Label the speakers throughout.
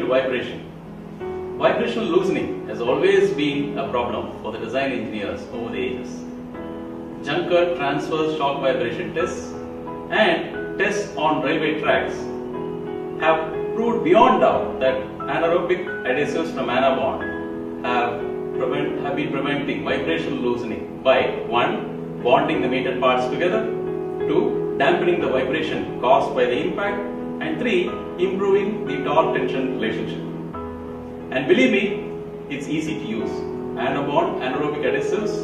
Speaker 1: to vibration. Vibrational loosening has always been a problem for the design engineers over the ages. Junker transverse shock vibration tests and tests on railway tracks have proved beyond doubt that anaerobic adhesives from Anabond have, prevent, have been preventing vibrational loosening by 1. bonding the mated parts together, 2. dampening the vibration caused by the impact, and 3. improving the torque tension relationship. And believe me, it's easy to use. Anabond anaerobic adhesives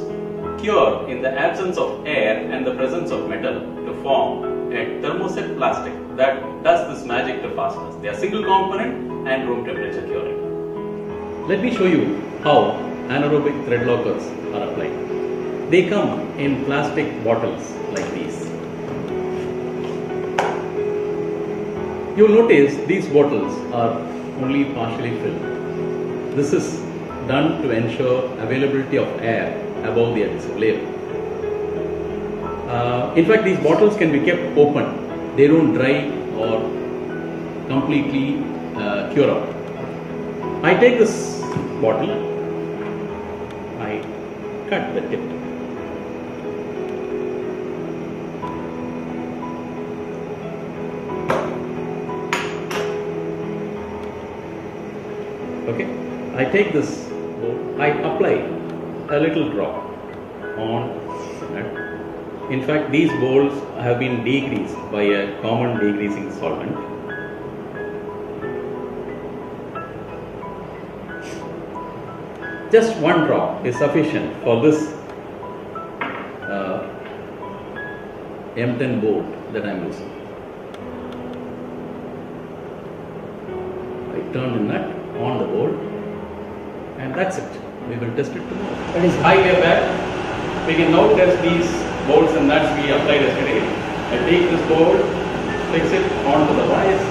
Speaker 1: cure in the absence of air and the presence of metal to form a thermoset plastic that does this magic to fasteners. They are single component and room temperature curing. Let me show you how anaerobic thread lockers are applied. They come in plastic bottles like these. You'll notice these bottles are only partially filled. This is done to ensure availability of air above the adhesive layer. Uh, in fact, these bottles can be kept open. They don't dry or completely uh, cure up. I take this bottle, I cut the tip. Okay, I take this, I apply a little drop on. In fact, these bolts have been degreased by a common degreasing solvent. Just one drop is sufficient for this uh, M10 bolt that I am using. I turn the nut on the bolt and that's it. We will test it tomorrow.
Speaker 2: That is
Speaker 1: Hi, we are back. We can now test these bolts and nuts we applied yesterday. I take this bolt, fix it onto the vise.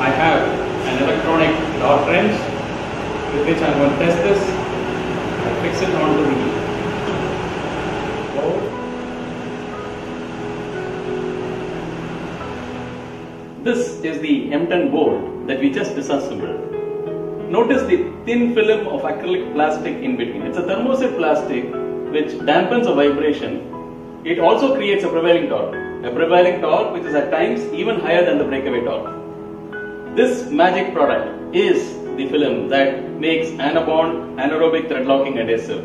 Speaker 1: I have an electronic dot wrench with which I am going to test this. I fix it onto the bolt. This is the M10 bolt that we just disassembled. Notice the thin film of acrylic plastic in between. It's a thermoset plastic which dampens a vibration. It also creates a prevailing torque. A prevailing torque which is at times even higher than the breakaway torque. This magic product is the film that makes Anabond anaerobic thread locking adhesive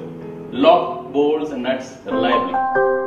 Speaker 1: lock bolts and nuts reliably.